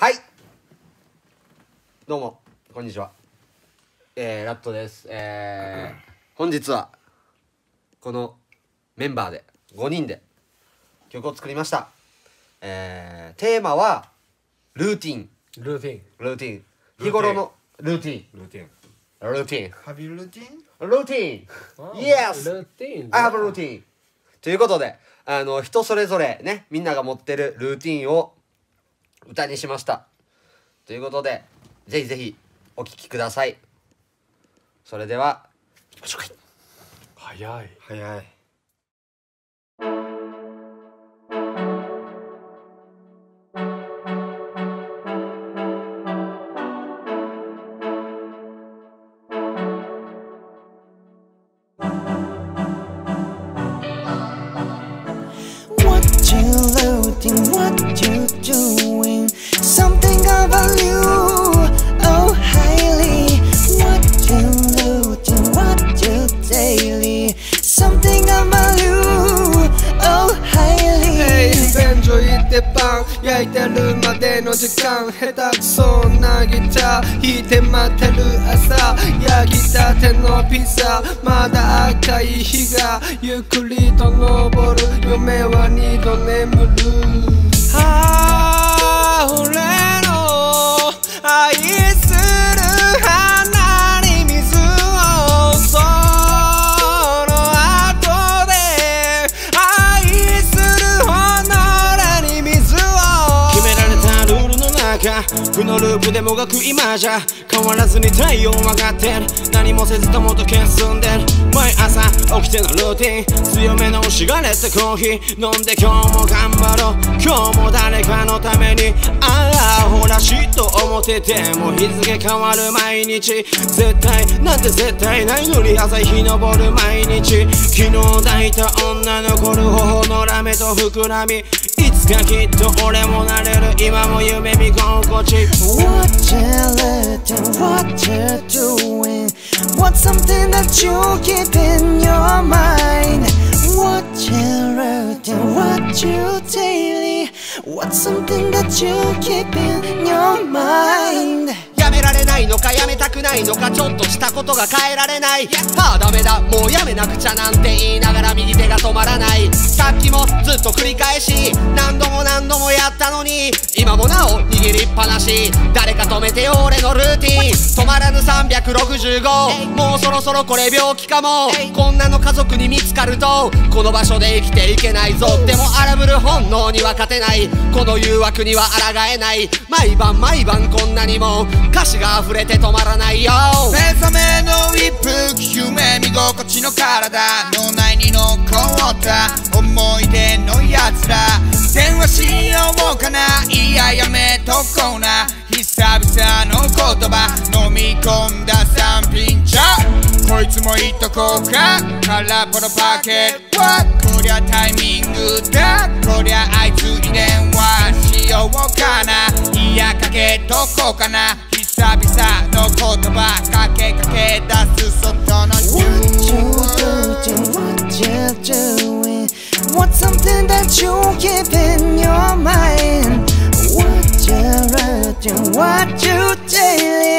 はい。どうもこんにちは。えー、ラットです。えー、本日はこのメンバーで5人で曲を作りました。えー、テーマはルーティン。ルーティン。ルーティン。日頃のルーティン。ルーティン。ルーティン。Have you routine? ルーティン。Yes ルーティン。I have a routine ということであの人それぞれねみんなが持ってるルーティンを歌にしましたということでぜひぜひお聴きくださいそれでは行きましょうか早い早い。What you looting? What you doing? Something of value, oh highly. What you looting? What you daily? Something of value, oh highly. 便所行ってパン焼いてるまでの時間下手くそなギター弾いて待ってる朝焼きたてのピザまだ赤い日がゆっくりと昇る夢は二度眠る負のループでもがく今じゃ変わらずに太陽上がってる何もせずともとけ進んでる毎朝起きてのルーティン。強めのシガレットコーヒー。飲んで今日も頑張ろう。今日も誰かのためにああほらしいと思ってても日付変わる毎日。絶対なんて絶対ないのに朝日昇る毎日。昨日抱いた女の子の頬のラメと膨らみ。いつかきっと俺もな今も夢見心地 What you looting? What you doing? What's something that you keep in your mind? What you rooting? What you daily? What's something that you keep in your mind? やめられないのかやめたくないのかちょっとしたことが変えられないああダメだもうやめなくちゃなんて言いながら右手が止まらない。さっきもずっと繰り返し何度も何度もやったのに今もなお握りっぱなし。誰か止めてよ俺のルーティン。止まらぬ365もうそろそろこれ病気かも。こんなの家族に見つかるとこの場所で生きていけないぞ。でも荒ぶる本能には勝てない。この誘惑には抗えない。毎晩毎晩こんなにも歌詞が溢れて止まらないよ。目覚めの一服夢見心地の体脳内に残った思い出のやつら。電話しようかないややめとこうな。久々の言葉。飲み込んだ三品茶。こいつも言っとこうか。空っぽのパケットは。こりゃタイミングだ。こりゃあいつに電話しようかな。いやかけとこうかな。久々の言葉。かけかけ出す外の What doing, what you're doing? What's something that you keep in your mind? What you're doing, what you're telling